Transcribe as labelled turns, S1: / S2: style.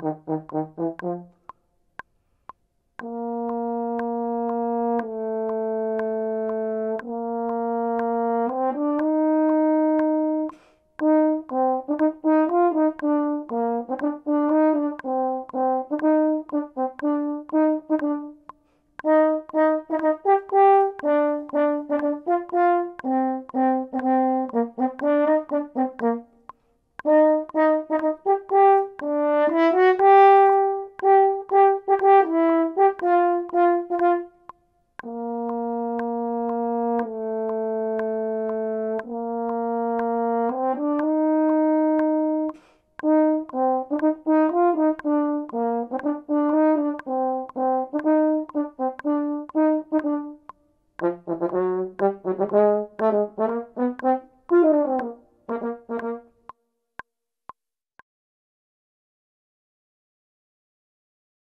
S1: Mm-hmm.